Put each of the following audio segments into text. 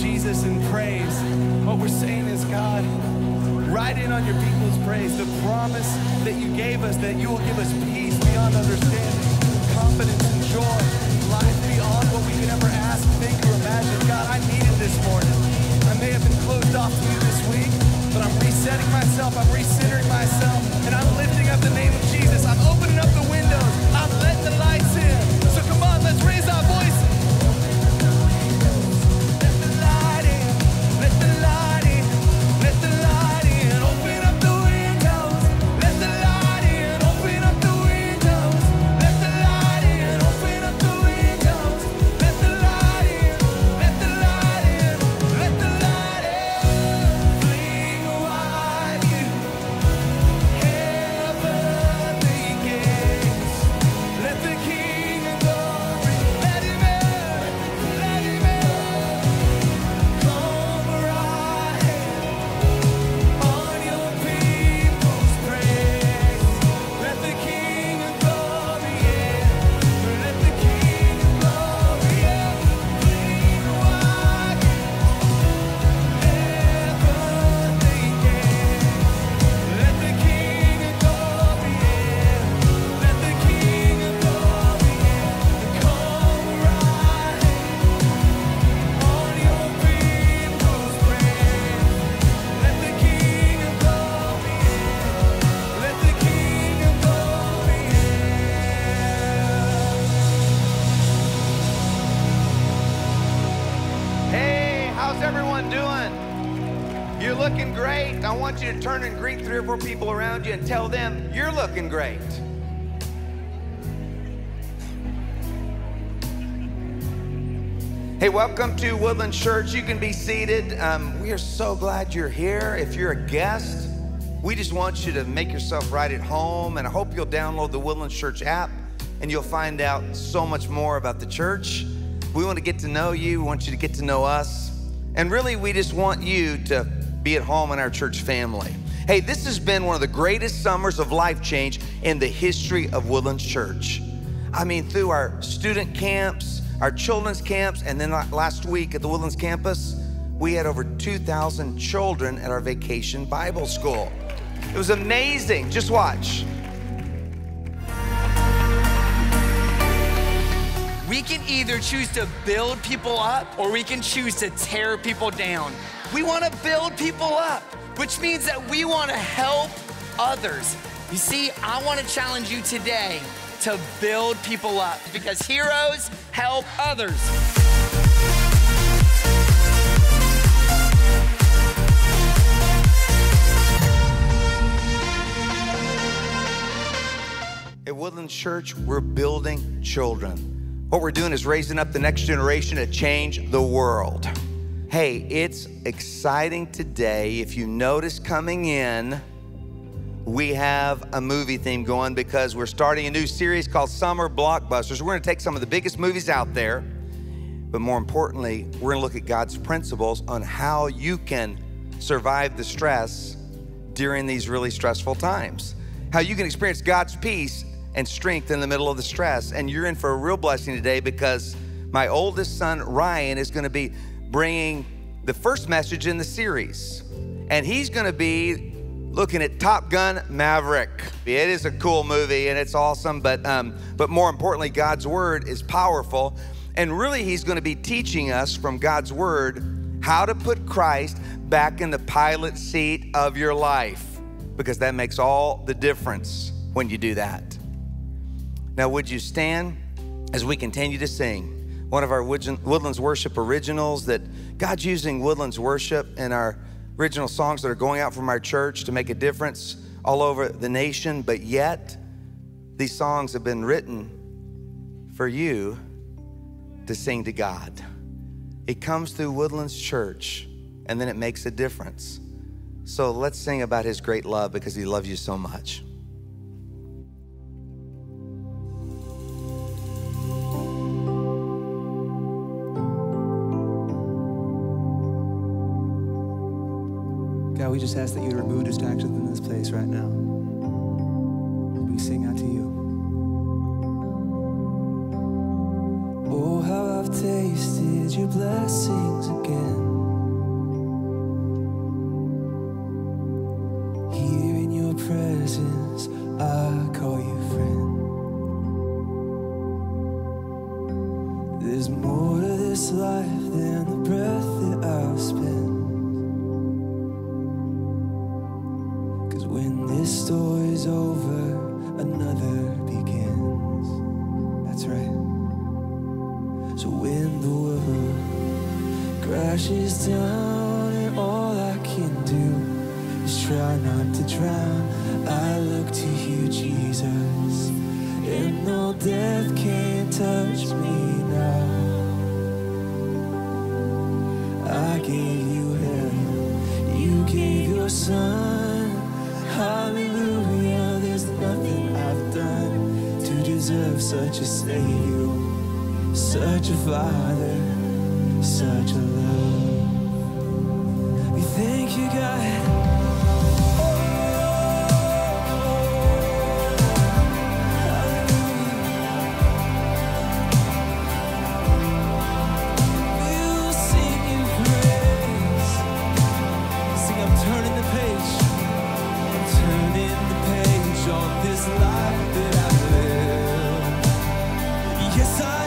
Jesus in praise, what we're saying is, God, write in on your people's praise. The promise that you gave us that you will give us peace beyond understanding, confidence and joy, life beyond what we could ever ask, think, or imagine. God, I need it this morning. I may have been closed off to you this week, but I'm resetting myself, I'm recentering three or four people around you and tell them you're looking great. Hey, welcome to Woodland Church. You can be seated. Um, we are so glad you're here. If you're a guest, we just want you to make yourself right at home, and I hope you'll download the Woodland Church app and you'll find out so much more about the church. We want to get to know you, we want you to get to know us, and really, we just want you to be at home in our church family. Hey, this has been one of the greatest summers of life change in the history of Woodlands Church. I mean, through our student camps, our children's camps, and then last week at the Woodlands campus, we had over 2,000 children at our vacation Bible school. It was amazing. Just watch. We can either choose to build people up or we can choose to tear people down. We want to build people up, which means that we want to help others. You see, I want to challenge you today to build people up because heroes help others. At Woodland Church, we're building children. What we're doing is raising up the next generation to change the world. Hey, it's exciting today. If you notice coming in, we have a movie theme going because we're starting a new series called Summer Blockbusters. We're going to take some of the biggest movies out there, but more importantly, we're going to look at God's principles on how you can survive the stress during these really stressful times. How you can experience God's peace and strength in the middle of the stress. And you're in for a real blessing today because my oldest son, Ryan, is going to be bringing the first message in the series. And he's going to be looking at Top Gun Maverick. It is a cool movie and it's awesome, but um, but more importantly, God's word is powerful, and really, He's going to be teaching us from God's word how to put Christ back in the pilot seat of your life, because that makes all the difference when you do that. Now, would you stand as we continue to sing one of our Woodlands Worship originals that God's using Woodlands Worship and our original songs that are going out from our church to make a difference all over the nation, but yet these songs have been written for you to sing to God. It comes through Woodlands Church and then it makes a difference. So let's sing about His great love because He loves you so much. God, we just ask that you remove distractions in this place right now. We sing out to you. Oh, how I've tasted your blessings again. Yes, I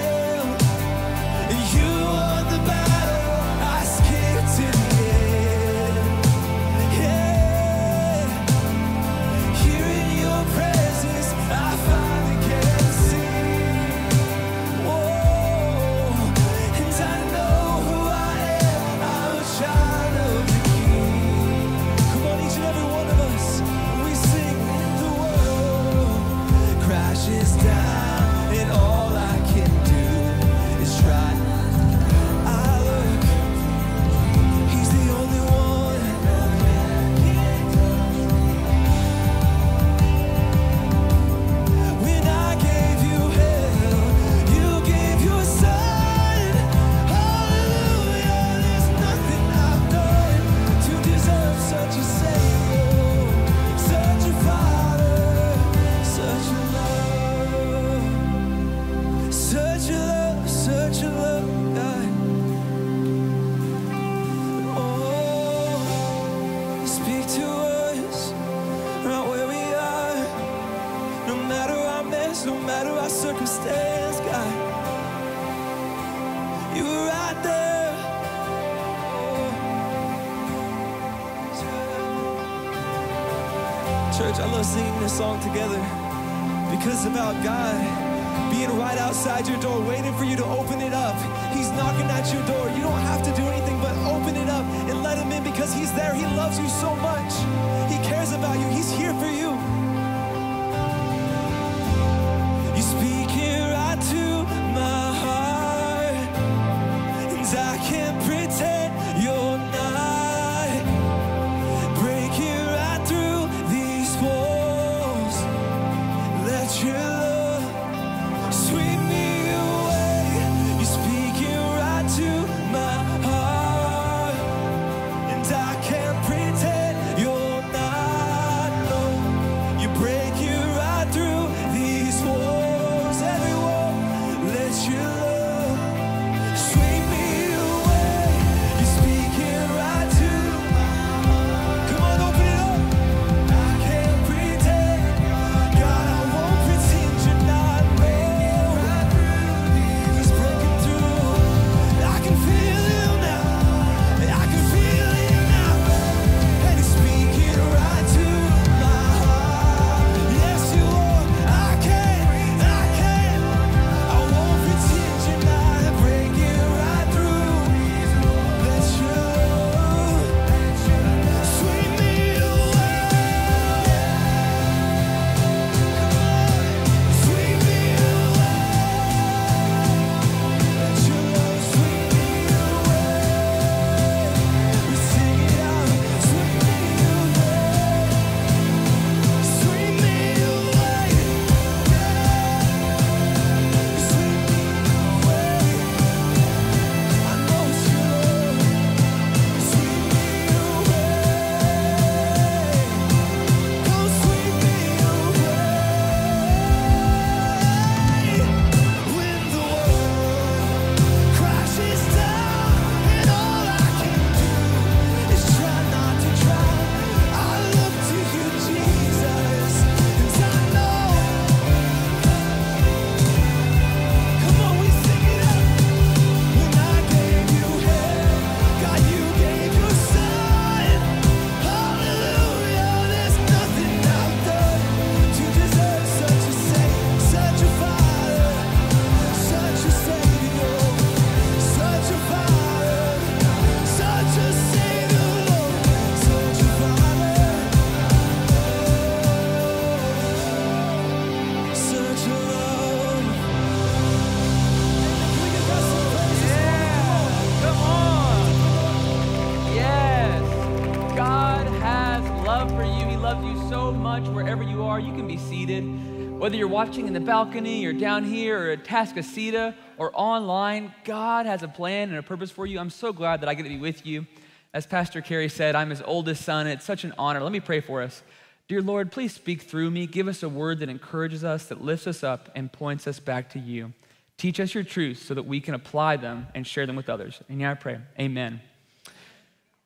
Whether you're watching in the balcony or down here or at Tascasita or online, God has a plan and a purpose for you. I'm so glad that I get to be with you. As Pastor Kerry said, I'm his oldest son. It's such an honor. Let me pray for us. Dear Lord, please speak through me. Give us a word that encourages us, that lifts us up, and points us back to you. Teach us your truths so that we can apply them and share them with others. And yeah, I pray. Amen.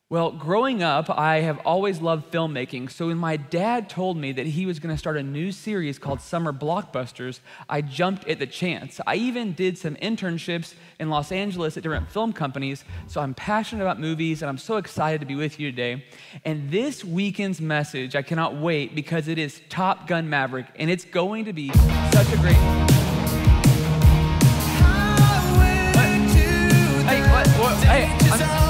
Well, growing up, I have always loved filmmaking. So when my dad told me that he was going to start a new series called Summer Blockbusters, I jumped at the chance. I even did some internships in Los Angeles at different film companies. So I'm passionate about movies and I'm so excited to be with you today. And this weekend's message, I cannot wait because it is Top Gun Maverick and it's going to be such a great. Hey, what? what hey, I'm-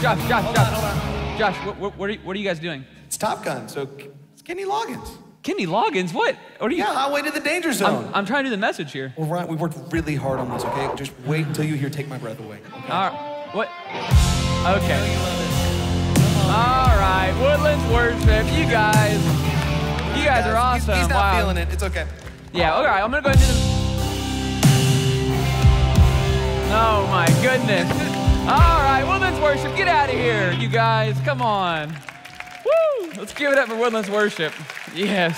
Josh, Josh, Josh, Josh, what, what, what, are, you- what are you guys doing? It's Top Gun, so it's Kenny Loggins. Kenny Loggins, what? What are you? Yeah, highway to the danger zone. I'm, I'm trying to do the message here. We're right, we worked really hard on this, okay? Just wait until you hear Take My Breath Away. Okay? All right, what? Okay. All right, Woodlands Worship, you guys, you guys are awesome. He's, he's not wow. feeling it. It's okay. Yeah, all right, I'm gonna go ahead and do the. Oh my goodness. All right, Woodlands Worship, get out of here, you guys. Come on. Woo! Let's give it up for Woodlands Worship. Yes.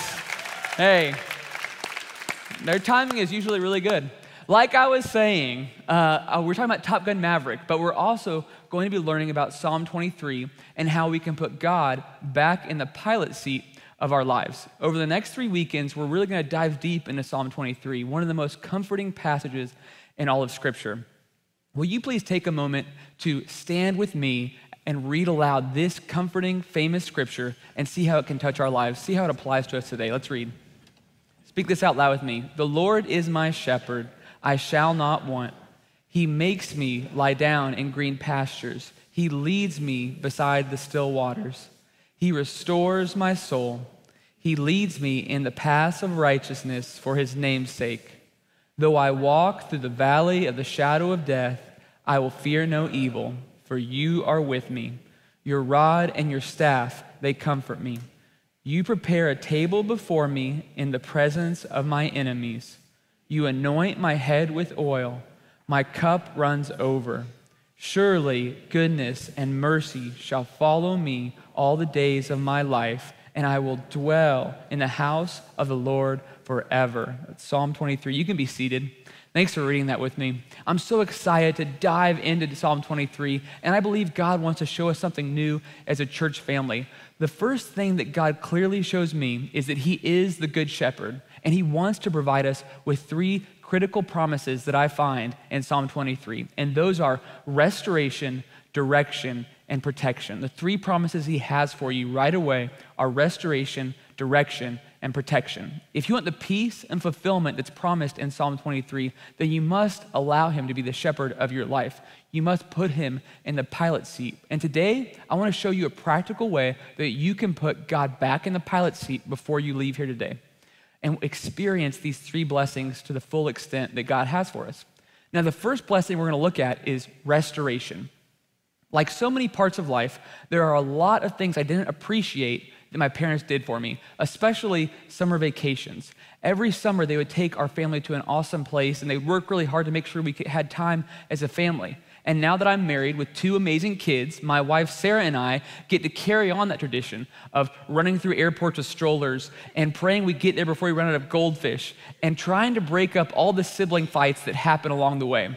Hey, their timing is usually really good. Like I was saying, uh, uh, we're talking about Top Gun Maverick, but we're also going to be learning about Psalm 23 and how we can put God back in the pilot seat of our lives. Over the next three weekends, we're really going to dive deep into Psalm 23, one of the most comforting passages in all of Scripture. Will you please take a moment to stand with me and read aloud this comforting, famous scripture and see how it can touch our lives? See how it applies to us today. Let's read. Speak this out loud with me. The Lord is my shepherd, I shall not want. He makes me lie down in green pastures, He leads me beside the still waters. He restores my soul. He leads me in the paths of righteousness for His name's sake. Though I walk through the valley of the shadow of death, I will fear no evil, for you are with me. Your rod and your staff, they comfort me. You prepare a table before me in the presence of my enemies. You anoint my head with oil. My cup runs over. Surely goodness and mercy shall follow me all the days of my life, and I will dwell in the house of the Lord forever. That's Psalm 23. You can be seated. Thanks for reading that with me. I'm so excited to dive into Psalm 23, and I believe God wants to show us something new as a church family. The first thing that God clearly shows me is that He is the Good Shepherd, and He wants to provide us with three critical promises that I find in Psalm 23, and those are restoration, direction, and protection. The three promises He has for you right away are restoration, direction, and protection. If you want the peace and fulfillment that's promised in Psalm 23, then you must allow Him to be the shepherd of your life. You must put Him in the pilot seat. And today, I want to show you a practical way that you can put God back in the pilot seat before you leave here today and experience these three blessings to the full extent that God has for us. Now, the first blessing we're going to look at is restoration. Like so many parts of life, there are a lot of things I didn't appreciate that my parents did for me, especially summer vacations. Every summer, they would take our family to an awesome place and they worked really hard to make sure we had time as a family. And now that I'm married with two amazing kids, my wife Sarah and I get to carry on that tradition of running through airports with strollers and praying we get there before we run out of goldfish and trying to break up all the sibling fights that happen along the way.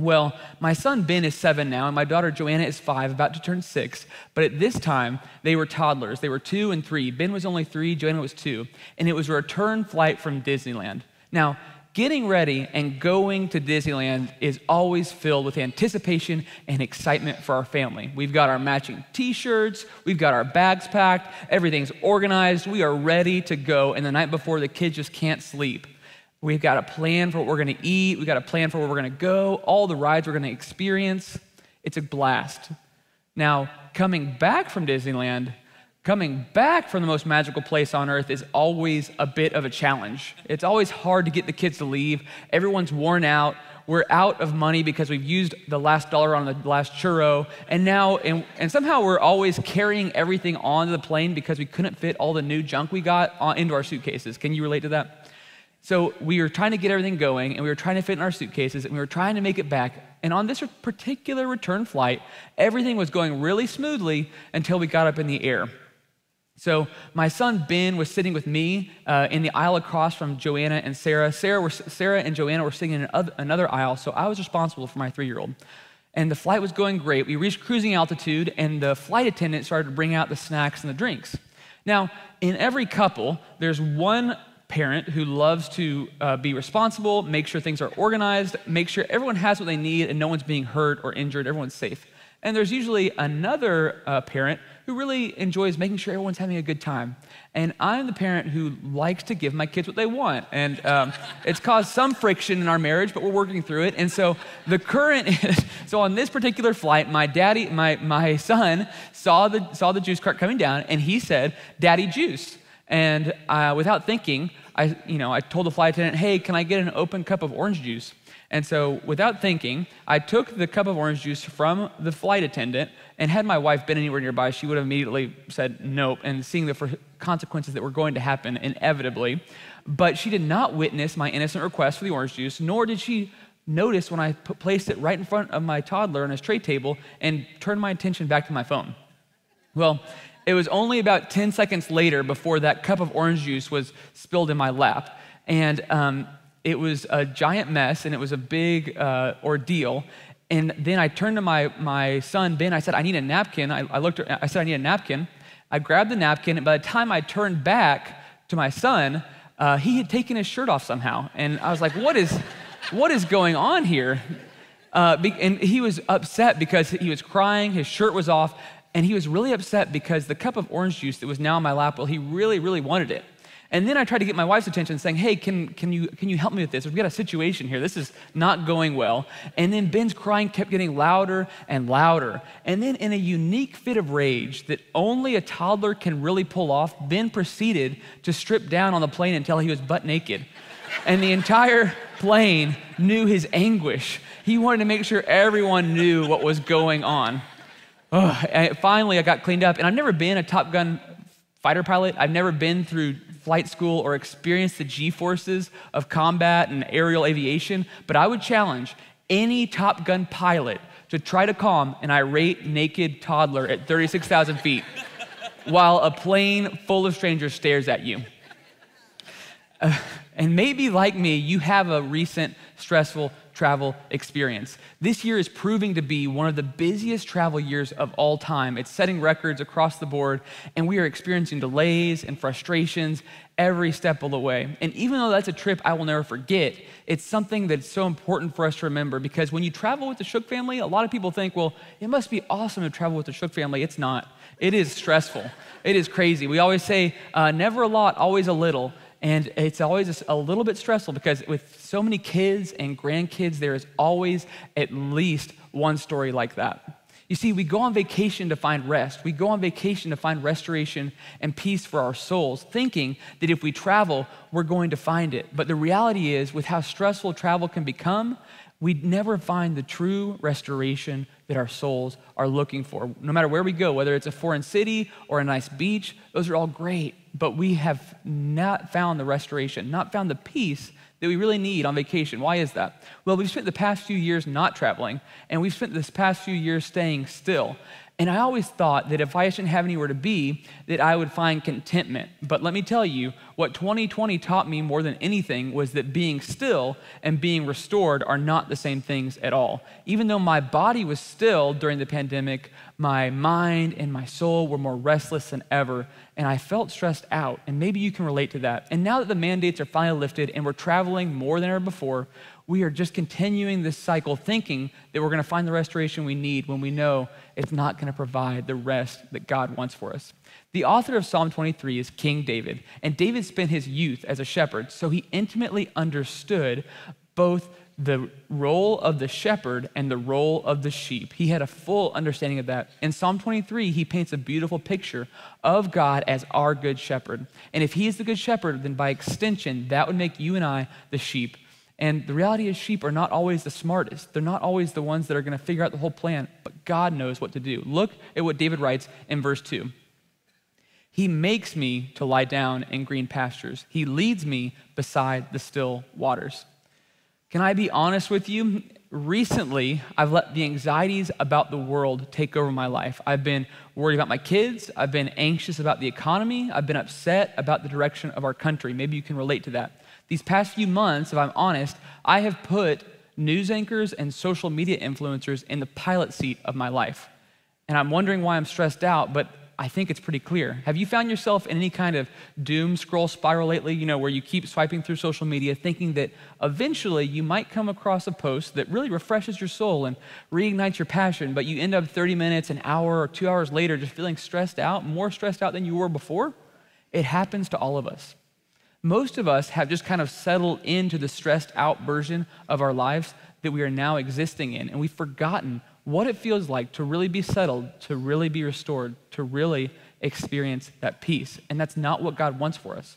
Well, my son Ben is seven now, and my daughter Joanna is five, about to turn six. But at this time, they were toddlers. They were two and three. Ben was only three, Joanna was two. And it was a return flight from Disneyland. Now, getting ready and going to Disneyland is always filled with anticipation and excitement for our family. We've got our matching t shirts, we've got our bags packed, everything's organized, we are ready to go. And the night before, the kids just can't sleep. We've got a plan for what we're going to eat. We've got a plan for where we're going to go, all the rides we're going to experience. It's a blast. Now, coming back from Disneyland, coming back from the most magical place on earth is always a bit of a challenge. It's always hard to get the kids to leave. Everyone's worn out. we're out of money because we've used the last dollar on the last churro. And now, and, and somehow we're always carrying everything onto the plane because we couldn't fit all the new junk we got on, into our suitcases. Can you relate to that? So we were trying to get everything going and we were trying to fit in our suitcases and we were trying to make it back. And on this particular return flight, everything was going really smoothly until we got up in the air. So my son Ben was sitting with me uh, in the aisle across from Joanna and Sarah. Sarah, were, Sarah and Joanna were sitting in another- aisle, so I was responsible for my three-year-old. And the flight was going great. We reached cruising altitude, and the flight attendant started to bring out the snacks and the drinks. Now, in every couple, there's one parent who loves to uh, be responsible, make sure things are organized, make sure everyone has what they need, and no one's being hurt or injured, everyone's safe. And there's usually another uh, parent who really enjoys making sure everyone's having a good time. And I'm the parent who likes to give my kids what they want. And um, it's caused some friction in our marriage, but we're working through it. And so the current is so on this particular flight, my daddy, my, my son saw the, saw the juice cart coming down, and he said, Daddy, juice. And uh, without thinking, I, you know, I told the flight attendant, hey, can I get an open cup of orange juice? And so, without thinking, I took the cup of orange juice from the flight attendant, and had my wife been anywhere nearby, she would have immediately said nope, and seeing the consequences that were going to happen inevitably. But she did not witness my innocent request for the orange juice, nor did she notice when I put, placed it right in front of my toddler on his tray table and turned my attention back to my phone. Well, it was only about 10 seconds later before that cup of orange juice was spilled in my lap. And um, it was a giant mess and it was a big uh, ordeal. And then I turned to my, my son, Ben. I said, I need a napkin. I, I looked, I said, I need a napkin. I grabbed the napkin, and by the time I turned back to my son, uh, he had taken his shirt off somehow. And I was like, what is, what is going on here? Uh, and he was upset because he was crying, his shirt was off, and he was really upset because the cup of orange juice that was now in my lap, well, he really, really wanted it. And then I tried to get my wife's attention saying, hey, can, can, you, can you help me with this? We've got a situation here. This is not going well. And then Ben's crying kept getting louder and louder. And then, in a unique fit of rage that only a toddler can really pull off, Ben proceeded to strip down on the plane until he was butt naked. And the entire plane knew his anguish. He wanted to make sure everyone knew what was going on. And finally, I got cleaned up. And I've never been a Top Gun fighter pilot. I've never been through flight school or experienced the G forces of combat and aerial aviation, but I would challenge any Top Gun pilot to try to calm an irate, naked toddler at 36,000 feet while a plane full of strangers stares at you. Uh, and maybe, like me, you have a recent stressful travel experience. This year is proving to be one of the busiest travel years of all time. It's setting records across the board, and we are experiencing delays and frustrations every step of the way. And even though that's a trip I will never forget, it's something that's so important for us to remember because when you travel with the Shook family, a lot of people think, well, it must be awesome to travel with the Shook family. It's not. It is stressful. It is crazy. We always say, uh, never a lot, always a little. And it's always a little bit stressful because with so many kids and grandkids, there is always at least one story like that. You see, we go on vacation to find rest. We go on vacation to find restoration and peace for our souls, thinking that if we travel, we're going to find it. But the reality is, with how stressful travel can become, we never find the true restoration that our souls are looking for. No matter where we go, whether it's a foreign city or a nice beach, those are all great. But we have not found the restoration, not found the peace that we really need on vacation. Why is that? Well, we've spent the past few years not traveling, and we've spent this past few years staying still. And I always thought that if I didn't have anywhere to be, that I would find contentment. But let me tell you, what 2020 taught me more than anything was that being still and being restored are not the same things at all. Even though my body was still during the pandemic, my mind and my soul were more restless than ever, and I felt stressed out. And maybe you can relate to that. And now that the mandates are finally lifted and we're traveling more than ever before, we are just continuing this cycle thinking that we're going to find the restoration we need when we know it's not going to provide the rest that God wants for us. The author of Psalm 23 is King David, and David spent his youth as a shepherd, so he intimately understood both the role of the shepherd and the role of the sheep. He had a full understanding of that. In Psalm 23, he paints a beautiful picture of God as our good shepherd. And if he is the good shepherd, then by extension, that would make you and I the sheep. And the reality is, sheep are not always the smartest. They're not always the ones that are going to figure out the whole plan, but God knows what to do. Look at what David writes in verse 2. He makes me to lie down in green pastures. He leads me beside the still waters. Can I be honest with you? Recently, I've let the anxieties about the world take over my life. I've been worried about my kids. I've been anxious about the economy. I've been upset about the direction of our country. Maybe you can relate to that. These past few months, if I'm honest, I have put news anchors and social media influencers in the pilot seat of my life. And I'm wondering why I'm stressed out, but I think it's pretty clear. Have you found yourself in any kind of doom scroll spiral lately, you know, where you keep swiping through social media thinking that eventually you might come across a post that really refreshes your soul and reignites your passion, but you end up 30 minutes, an hour, or two hours later just feeling stressed out, more stressed out than you were before? It happens to all of us. Most of us have just kind of settled into the stressed out version of our lives that we are now existing in, and we've forgotten what it feels like to really be settled, to really be restored, to really experience that peace. And that's not what God wants for us.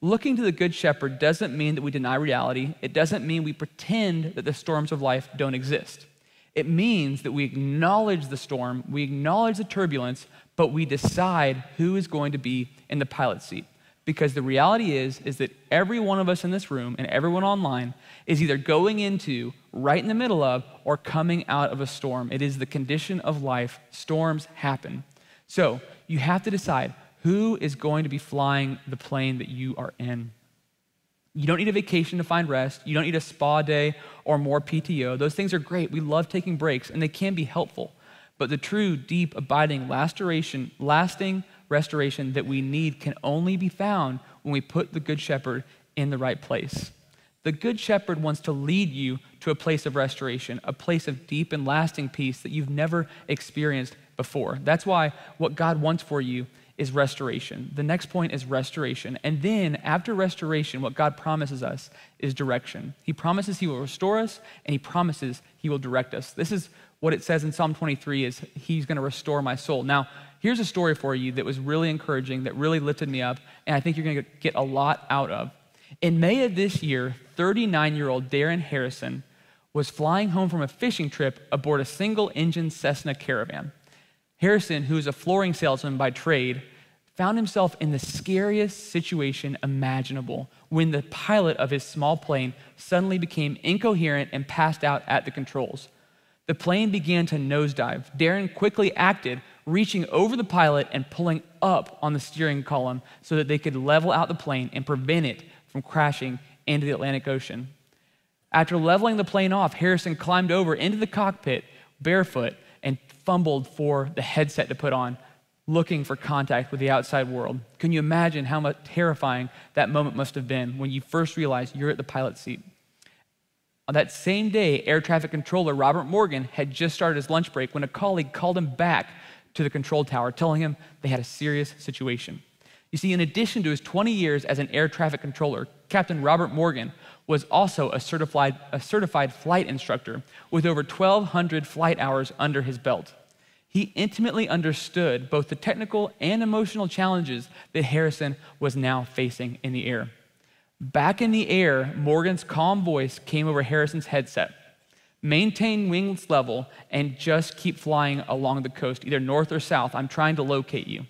Looking to the Good Shepherd doesn't mean that we deny reality, it doesn't mean we pretend that the storms of life don't exist. It means that we acknowledge the storm, we acknowledge the turbulence, but we decide who is going to be in the pilot seat. Because the reality is is that every one of us in this room and everyone online is either going into right in the middle of or coming out of a storm. It is the condition of life. Storms happen. So, you have to decide who is going to be flying the plane that you are in. You don't need a vacation to find rest. You don't need a spa day or more PTO. Those things are great. We love taking breaks and they can be helpful. But the true, deep, abiding, restoration, lasting restoration that we need can only be found when we put the Good Shepherd in the right place. The Good Shepherd wants to lead you to a place of restoration, a place of deep and lasting peace that you've never experienced before. That's why what God wants for you is restoration. The next point is restoration. And then after restoration, what God promises us is direction. He promises he will restore us and he promises he will direct us. This is what it says in Psalm 23 is he's going to restore my soul. Now, here's a story for you that was really encouraging, that really lifted me up, and I think you're going to get a lot out of. In May of this year, 39-year-old Darren Harrison was flying home from a fishing trip aboard a single-engine Cessna Caravan. Harrison, who is a flooring salesman by trade, found himself in the scariest situation imaginable when the pilot of his small plane suddenly became incoherent and passed out at the controls. The plane began to nosedive. Darren quickly acted, reaching over the pilot and pulling up on the steering column so that they could level out the plane and prevent it from crashing into the Atlantic Ocean. After leveling the plane off, Harrison climbed over into the cockpit barefoot and fumbled for the headset to put on, looking for contact with the outside world. Can you imagine how much terrifying that moment must have been when you first realized you're at the pilot seat? On that same day, air traffic controller Robert Morgan had just started his lunch break when a colleague called him back to the control tower, telling him they had a serious situation. You see, in addition to his 20 years as an air traffic controller, Captain Robert Morgan was also a certified, a certified flight instructor with over 1,200 flight hours under his belt. He intimately understood both the technical and emotional challenges that Harrison was now facing in the air. Back in the air, Morgan's calm voice came over Harrison's headset. Maintain wings level and just keep flying along the coast, either north or south. I'm trying to locate you.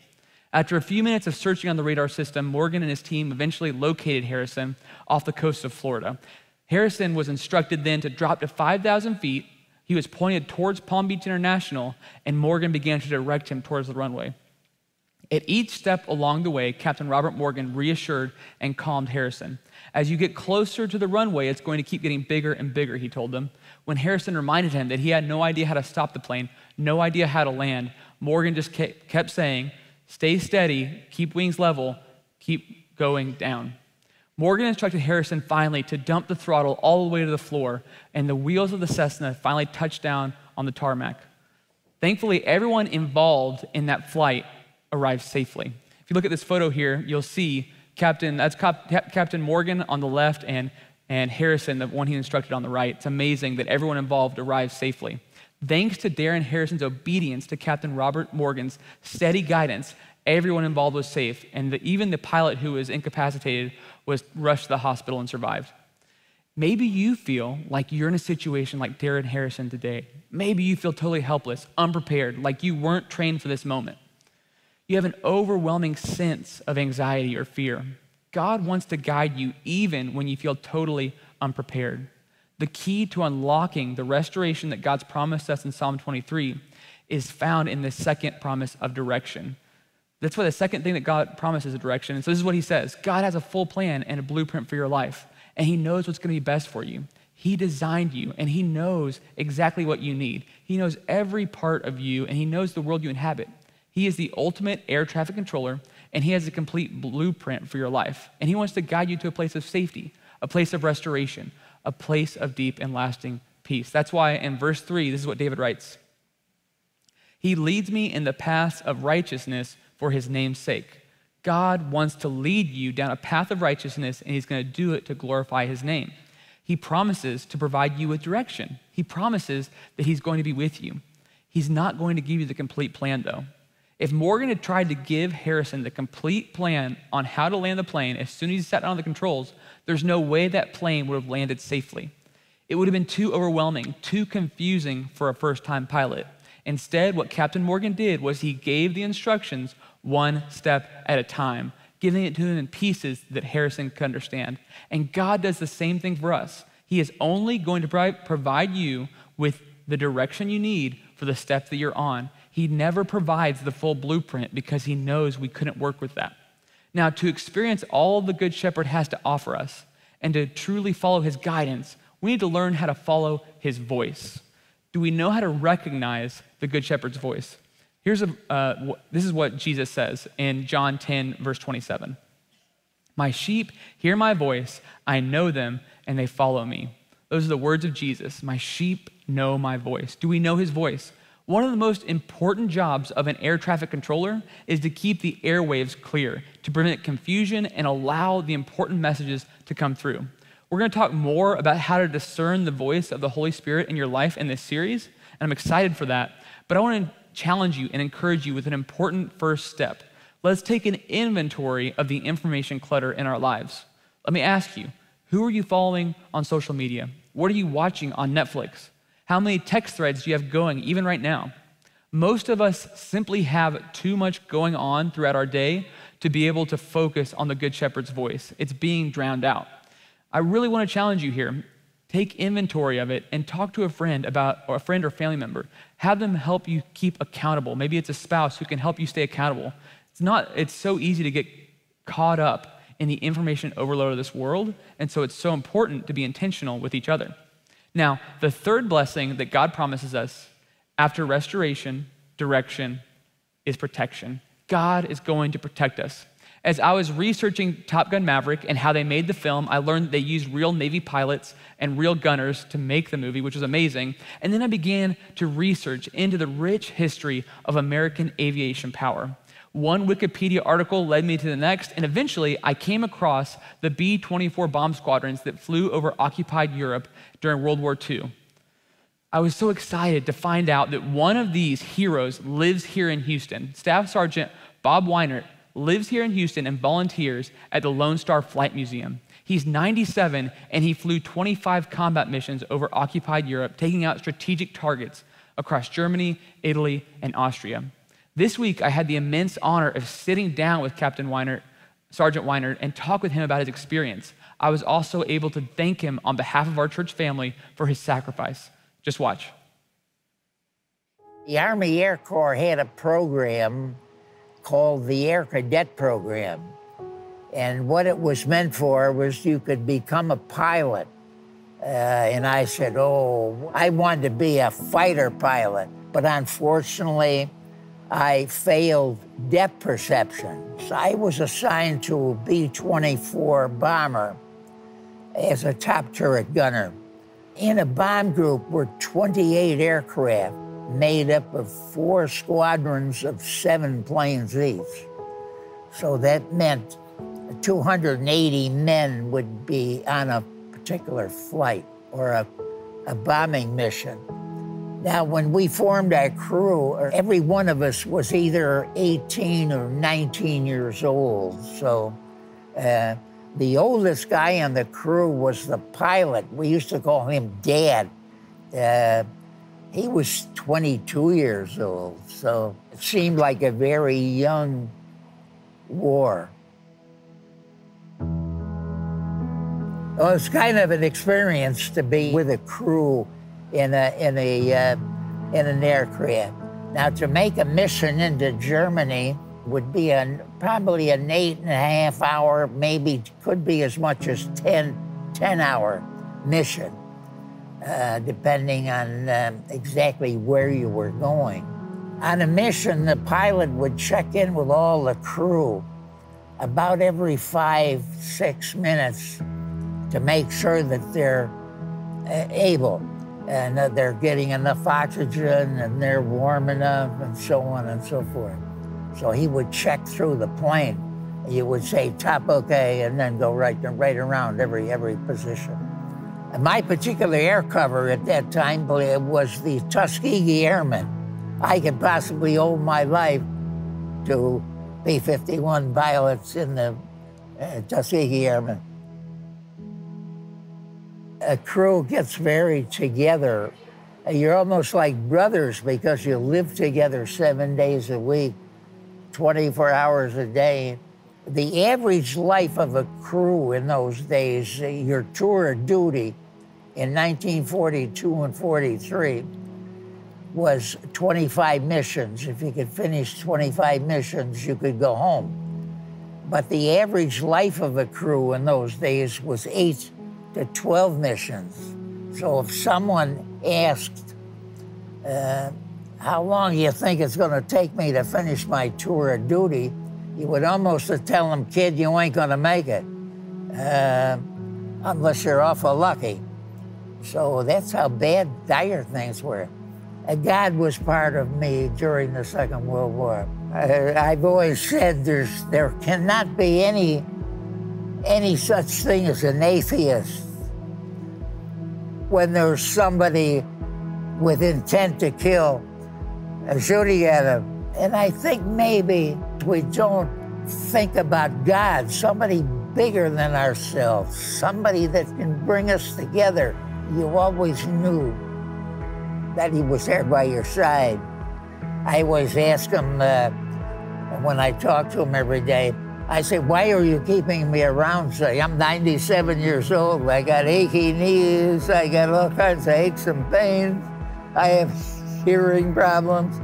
After a few minutes of searching on the radar system, Morgan and his team eventually located Harrison off the coast of Florida. Harrison was instructed then to drop to 5,000 feet. He was pointed towards Palm Beach International, and Morgan began to direct him towards the runway. At each step along the way, Captain Robert Morgan reassured and calmed Harrison. As you get closer to the runway, it's going to keep getting bigger and bigger, he told them. When Harrison reminded him that he had no idea how to stop the plane, no idea how to land, Morgan just kept saying, Stay steady, keep wings level, keep going down. Morgan instructed Harrison finally to dump the throttle all the way to the floor, and the wheels of the Cessna finally touched down on the tarmac. Thankfully, everyone involved in that flight arrived safely. If you look at this photo here, you'll see Captain, that's Cap, Captain Morgan on the left and, and Harrison, the one he instructed on the right. It's amazing that everyone involved arrived safely. Thanks to Darren Harrison's obedience to Captain Robert Morgan's steady guidance, everyone involved was safe, and the, even the pilot who was incapacitated was rushed to the hospital and survived. Maybe you feel like you're in a situation like Darren Harrison today. Maybe you feel totally helpless, unprepared, like you weren't trained for this moment. You have an overwhelming sense of anxiety or fear. God wants to guide you even when you feel totally unprepared. The key to unlocking the restoration that God's promised us in Psalm 23 is found in the second promise of direction. That's why the second thing that God promises is direction. And so this is what he says God has a full plan and a blueprint for your life, and he knows what's going to be best for you. He designed you, and he knows exactly what you need. He knows every part of you, and he knows the world you inhabit. He is the ultimate air traffic controller, and he has a complete blueprint for your life. And he wants to guide you to a place of safety, a place of restoration, a place of deep and lasting peace. That's why in verse 3, this is what David writes He leads me in the paths of righteousness for his name's sake. God wants to lead you down a path of righteousness, and he's going to do it to glorify his name. He promises to provide you with direction. He promises that he's going to be with you. He's not going to give you the complete plan, though. If Morgan had tried to give Harrison the complete plan on how to land the plane as soon as he sat down on the controls, there's no way that plane would have landed safely. It would have been too overwhelming, too confusing for a first time pilot. Instead, what Captain Morgan did was he gave the instructions one step at a time, giving it to him in pieces that Harrison could understand. And God does the same thing for us. He is only going to provide you with the direction you need for the step that you're on. He never provides the full blueprint because he knows we couldn't work with that. Now, to experience all the Good Shepherd has to offer us and to truly follow his guidance, we need to learn how to follow his voice. Do we know how to recognize the Good Shepherd's voice? Here's a, uh, this is what Jesus says in John 10, verse 27. My sheep hear my voice, I know them, and they follow me. Those are the words of Jesus. My sheep know my voice. Do we know his voice? One of the most important jobs of an air traffic controller is to keep the airwaves clear, to prevent confusion and allow the important messages to come through. We're going to talk more about how to discern the voice of the Holy Spirit in your life in this series, and I'm excited for that. But I want to challenge you and encourage you with an important first step. Let's take an inventory of the information clutter in our lives. Let me ask you who are you following on social media? What are you watching on Netflix? How many text threads do you have going even right now? Most of us simply have too much going on throughout our day to be able to focus on the Good Shepherd's voice. It's being drowned out. I really want to challenge you here. Take inventory of it and talk to a friend about, or a friend or family member. Have them help you keep accountable. Maybe it's a spouse who can help you stay accountable. It's not, it's so easy to get caught up in the information overload of this world, and so it's so important to be intentional with each other. Now, the third blessing that God promises us after restoration, direction, is protection. God is going to protect us. As I was researching Top Gun Maverick and how they made the film, I learned they used real Navy pilots and real gunners to make the movie, which was amazing. And then I began to research into the rich history of American aviation power. One Wikipedia article led me to the next, and eventually I came across the B 24 bomb squadrons that flew over occupied Europe during World War II. I was so excited to find out that one of these heroes lives here in Houston. Staff Sergeant Bob Weinert lives here in Houston and volunteers at the Lone Star Flight Museum. He's 97 and he flew 25 combat missions over occupied Europe, taking out strategic targets across Germany, Italy, and Austria. This week, I had the immense honor of sitting down with Captain Weiner, Sergeant Weiner, and talk with him about his experience. I was also able to thank him on behalf of our church family for his sacrifice. Just watch. The Army Air Corps had a program called the Air Cadet Program. And what it was meant for was you could become a pilot. Uh, and I said, Oh, I wanted to be a fighter pilot. But unfortunately, I failed depth perception. So I was assigned to a B 24 bomber as a top turret gunner. In a bomb group were 28 aircraft made up of four squadrons of seven planes each. So that meant 280 men would be on a particular flight or a, a bombing mission. Now, when we formed our crew, every one of us was either 18 or 19 years old. So uh, The oldest guy on the crew was the pilot. We used to call him Dad. Uh, he was 22 years old, so it seemed like a very young war. Well, was kind of an experience to be with a crew in a in a uh, in an aircraft. Now, to make a mission into Germany would be probably an eight and a half hour, maybe could be as much as 10, 10 hour mission, uh, depending on um, exactly where you were going. On a mission, the pilot would check in with all the crew about every five, six minutes to make sure that they're uh, able and that they're getting enough oxygen and they're warm enough and so on and so forth. So he would check through the plane. You would say top okay and then go right right around every every position. And my particular air cover at that time was the Tuskegee Airmen. I could possibly owe my life to P-51 pilots in the uh, Tuskegee Airmen a crew gets very together. You're almost like brothers because you live together seven days a week, 24 hours a day. The average life of a crew in those days, your tour of duty in 1942 and 43 was 25 missions. If you could finish 25 missions, you could go home. But the average life of a crew in those days was eight to 12 missions. So if someone asked, uh, how long do you think it's going to take me to finish my tour of duty, you would almost tell them, kid, you ain't going to make it, uh, unless you're awful lucky. So that's how bad, dire things were. Uh, God was part of me during the Second World War. I, I've always said there's, there cannot be any, any such thing as an atheist when there's somebody with intent to kill shooting at him. And I think maybe we don't think about God, somebody bigger than ourselves, somebody that can bring us together. You always knew that He was there by your side. I always ask Him uh, when I talk to Him every day, I say, why are you keeping me around? Say, I'm 97 years old. I got achy knees. I got all kinds of aches and pains. I have hearing problems.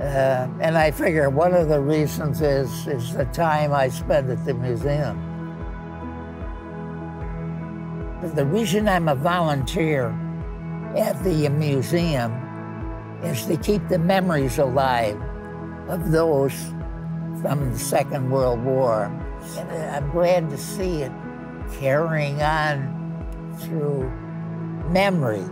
Uh, and I figure one of the reasons is, is the time I spend at the museum. The reason I'm a volunteer at the museum is to keep the memories alive of those from the Second World War. And I'm glad to see it carrying on through memory.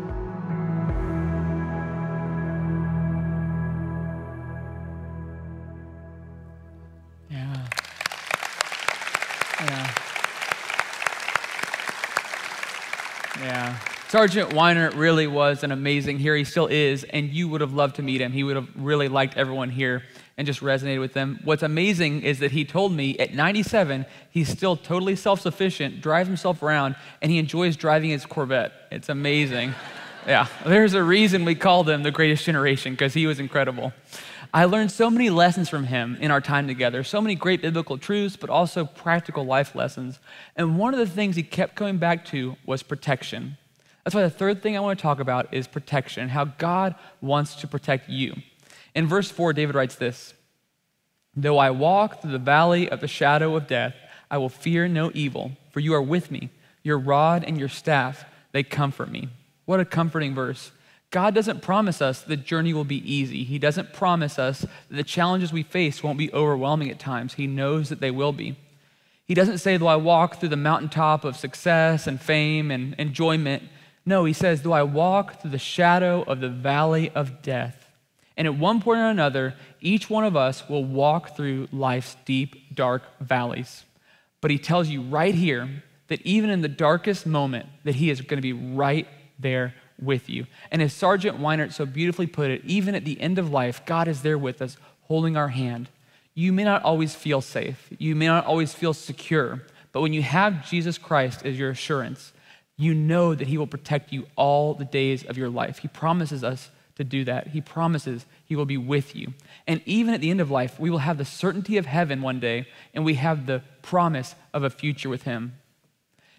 Yeah. Yeah. Yeah. Sergeant Weiner really was an amazing here. He still is, and you would have loved to meet him. He would have really liked everyone here and just resonated with them. What's amazing is that he told me at 97, he's still totally self sufficient, drives himself around, and he enjoys driving his Corvette. It's amazing. yeah, there's a reason we called him the greatest generation because he was incredible. I learned so many lessons from him in our time together, so many great biblical truths, but also practical life lessons. And one of the things he kept coming back to was protection. That's why the third thing I want to talk about is protection, how God wants to protect you. In verse 4, David writes this Though I walk through the valley of the shadow of death, I will fear no evil, for you are with me. Your rod and your staff, they comfort me. What a comforting verse. God doesn't promise us the journey will be easy. He doesn't promise us that the challenges we face won't be overwhelming at times. He knows that they will be. He doesn't say, though I walk through the mountaintop of success and fame and enjoyment. No, he says, though I walk through the shadow of the valley of death. And at one point or another, each one of us will walk through life's deep, dark valleys. But he tells you right here that even in the darkest moment, that he is going to be right there with you. And as Sergeant Weinert so beautifully put it, even at the end of life, God is there with us, holding our hand. You may not always feel safe. You may not always feel secure, But when you have Jesus Christ as your assurance, you know that he will protect you all the days of your life. He promises us to do that. He promises he will be with you. And even at the end of life, we will have the certainty of heaven one day, and we have the promise of a future with him.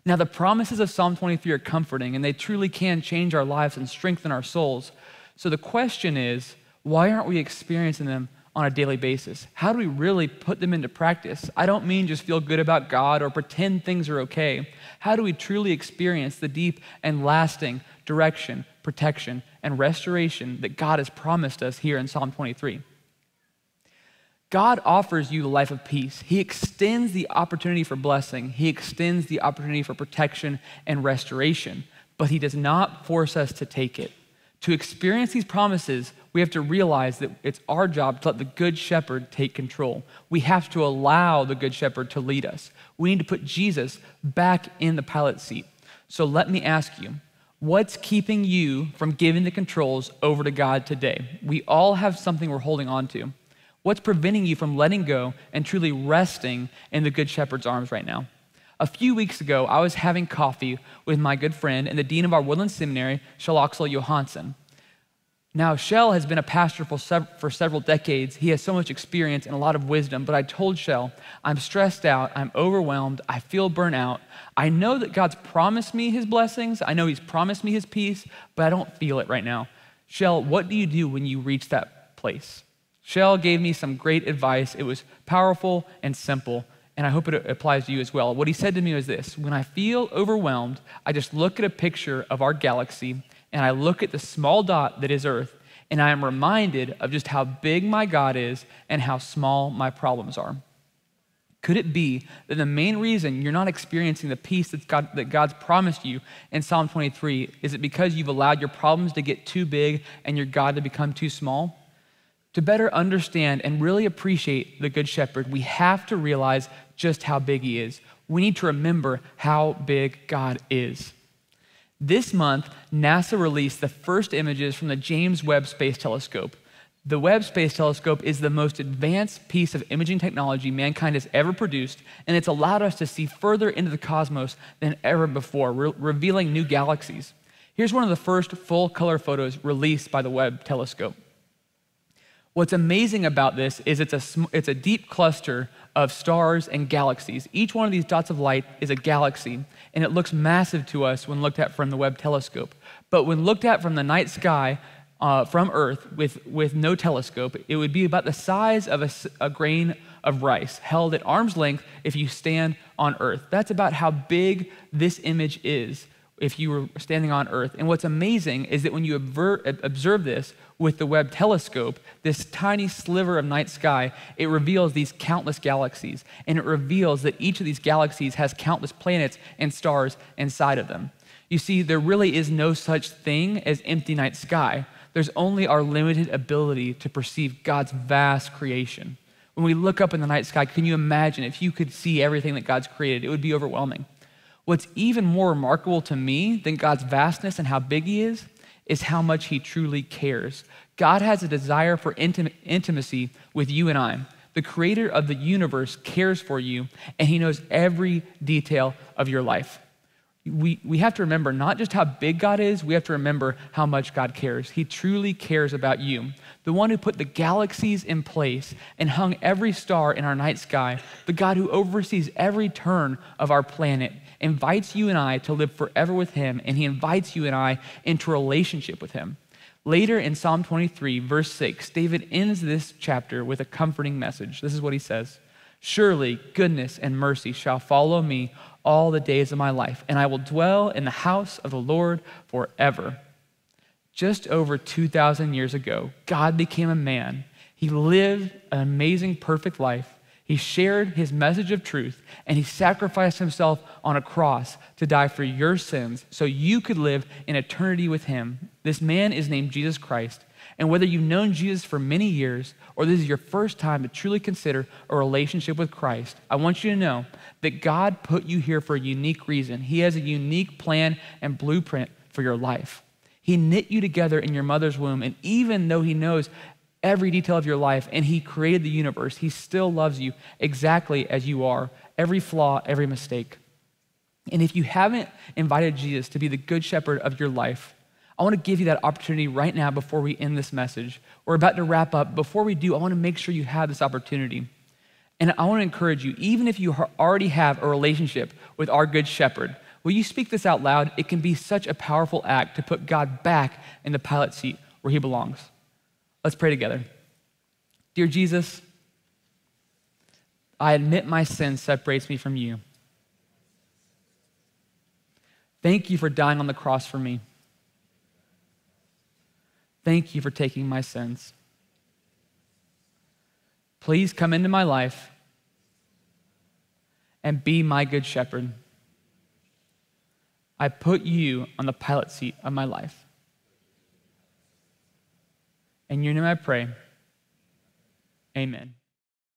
Now, the promises of Psalm 23 are comforting, and they truly can change our lives and strengthen our souls. So the question is, why aren't we experiencing them on a daily basis? How do we really put them into practice? I don't mean just feel good about God or pretend things are okay. How do we truly experience the deep and lasting direction, protection, and restoration that God has promised us here in Psalm 23? God offers you the life of peace. He extends the opportunity for blessing, He extends the opportunity for protection and restoration, but He does not force us to take it. To experience these promises, we have to realize that it's our job to let the Good Shepherd take control. We have to allow the Good Shepherd to lead us. We need to put Jesus back in the pilot seat. So let me ask you what's keeping you from giving the controls over to God today? We all have something we're holding on to. What's preventing you from letting go and truly resting in the Good Shepherd's arms right now? A few weeks ago, I was having coffee with my good friend and the dean of our Woodland Seminary, Shell Oxel Johansson. Now, Shell has been a pastor for, sev- for several decades. He has so much experience and a lot of wisdom, but I told Shell, I'm stressed out, I'm overwhelmed, I feel burnt out. I know that God's promised me his blessings, I know he's promised me his peace, but I don't feel it right now. Shell, what do you do when you reach that place? Shell gave me some great advice. It was powerful and simple, and I hope it applies to you as well. What he said to me was this When I feel overwhelmed, I just look at a picture of our galaxy and I look at the small dot that is Earth, and I am reminded of just how big my God is and how small my problems are. Could it be that the main reason you're not experiencing the peace that, God, that God's promised you in Psalm 23 is it because you've allowed your problems to get too big and your God to become too small? To better understand and really appreciate the Good Shepherd, we have to realize just how big He is. We need to remember how big God is. This month, NASA released the first images from the James Webb Space Telescope. The Webb Space Telescope is the most advanced piece of imaging technology mankind has ever produced, and it's allowed us to see further into the cosmos than ever before, re- revealing new galaxies. Here's one of the first full color photos released by the Webb Telescope. What's amazing about this is it's a, it's a deep cluster of stars and galaxies. Each one of these dots of light is a galaxy, and it looks massive to us when looked at from the Webb telescope. But when looked at from the night sky uh, from Earth with, with no telescope, it would be about the size of a, a grain of rice held at arm's length if you stand on Earth. That's about how big this image is if you were standing on Earth. And what's amazing is that when you observe this with the Webb telescope, this tiny sliver of night sky, it reveals these countless galaxies. And it reveals that each of these galaxies has countless planets and stars inside of them. You see, there really is no such thing as empty night sky. There's only our limited ability to perceive God's vast creation. When we look up in the night sky, can you imagine if you could see everything that God's created? It would be overwhelming. What's even more remarkable to me than God's vastness and how big He is, is how much He truly cares. God has a desire for intim- intimacy with you and I. The creator of the universe cares for you, and He knows every detail of your life. We, we have to remember not just how big God is, we have to remember how much God cares. He truly cares about you. The one who put the galaxies in place and hung every star in our night sky, the God who oversees every turn of our planet, invites you and I to live forever with Him, and He invites you and I into relationship with Him. Later in Psalm 23, verse 6, David ends this chapter with a comforting message. This is what he says Surely goodness and mercy shall follow me all the days of my life, and I will dwell in the house of the Lord forever. Just over 2,000 years ago, God became a man. He lived an amazing, perfect life. He shared his message of truth, and he sacrificed himself on a cross to die for your sins so you could live in eternity with him. This man is named Jesus Christ. And whether you've known Jesus for many years or this is your first time to truly consider a relationship with Christ, I want you to know that God put you here for a unique reason. He has a unique plan and blueprint for your life. He knit you together in your mother's womb, and even though He knows every detail of your life and He created the universe, He still loves you exactly as you are, every flaw, every mistake. And if you haven't invited Jesus to be the good shepherd of your life, I want to give you that opportunity right now before we end this message. We're about to wrap up. Before we do, I want to make sure you have this opportunity. And I want to encourage you, even if you already have a relationship with our good shepherd, will you speak this out loud? It can be such a powerful act to put God back in the pilot seat where he belongs. Let's pray together. Dear Jesus, I admit my sin separates me from you. Thank you for dying on the cross for me. Thank you for taking my sins. Please come into my life and be my good shepherd. I put you on the pilot seat of my life. In your name I pray. Amen.